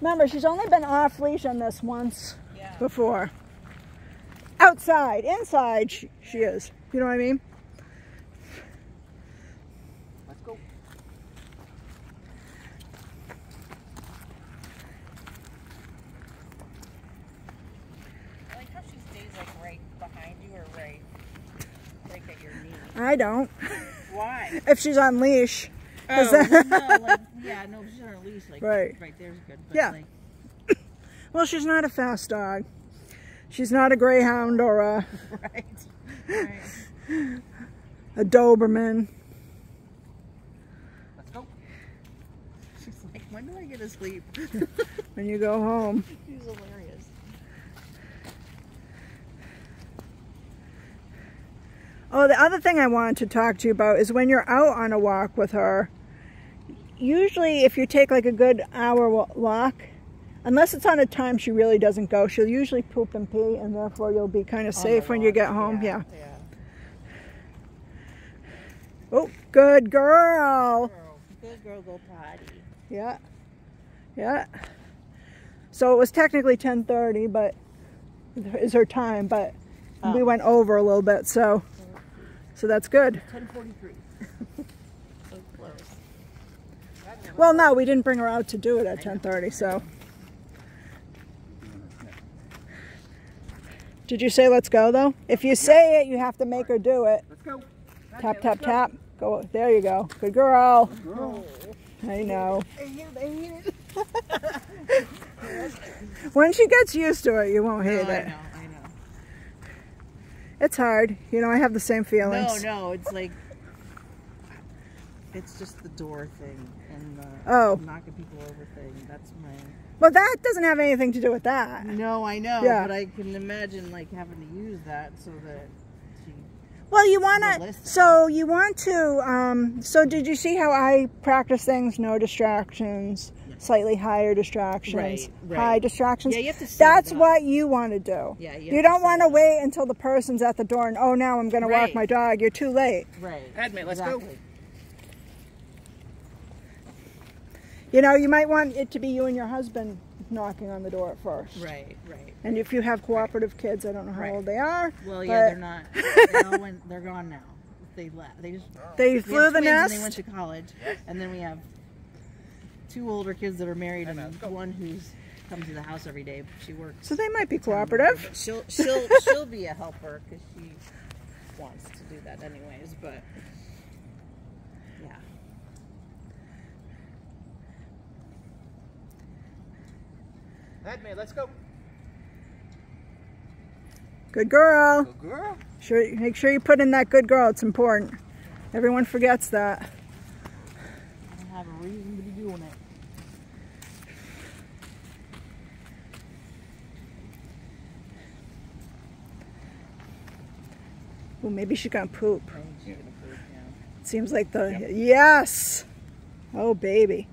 Remember, she's only been off leash on this once Yeah. before. Outside, inside, she, she is. You know what I mean? Let's go. I like how she stays like right behind you or right, like at your knee. I don't. Why? If she's on leash. Oh, well, no, like, yeah, no, she's on her leash. Like, Right. right there's good. Yeah. Like, Well, she's not a fast dog. She's not a greyhound or a, right. Right. a Doberman. Let's go. She's like, when do I get to sleep? When you go home. She's hilarious. Oh, the other thing I wanted to talk to you about is when you're out on a walk with her, usually if you take like a good hour walk, unless it's on a time she really doesn't go, she'll usually poop and pee, and therefore you'll be kind of safe when you get home. Yeah. Yeah. Oh, good girl. Girl. Good girl, go potty. Yeah. Yeah. So it was technically 10:30, but is her time, but we Oh. went over a little bit, so so that's good. 1043. so close. Well, no, we didn't bring her out to do it at 10:30, so. Did you say let's go though? If you say it, you have to make her do it. Let's go. Tap tap tap. Go. There you go. Good girl. Girl. I know. I hate it. I hate it. When she gets used to it, you won't No, hate I it. know. I know. It's hard. You know, I have the same feelings. No, no, it's like it's just the door thing and the Oh. knocking people over thing. That's my. Well, that doesn't have anything to do with that. No, I know, Yeah. but I can imagine like having to use that so that she. Well, you want to. So you want to. Um, so did you see how I practice things? No distractions. Slightly higher distractions. Right, right. High distractions. Yeah, you have to That's it what you want to do. Yeah, you You, don't want to wait until the person's at the door and oh, now I'm going to walk my dog. You're too late. Right. Padme, let's go. exactly. You know, you might want it to be you and your husband knocking on the door at first. Right. Right. And if you have cooperative kids, I don't know how Right. old they are. Well, yeah, but they're not. They all went. They're gone now. They left. They just They flew have the nest. And they went to college, and then we have two older kids that are married, and Hey, man, let's go. one who's comes to the house every day. She works. so they might be cooperative. Um, she'll she'll she'll be a helper because she wants to do that anyways. But yeah, Let's go. Good girl. Good girl. Sure, make sure you put in that good girl. It's important. Everyone forgets that. I don't have a reason to be doing it. Well, maybe she's gonna poop. I think she's gonna poop now. Seems like the yes. Oh baby.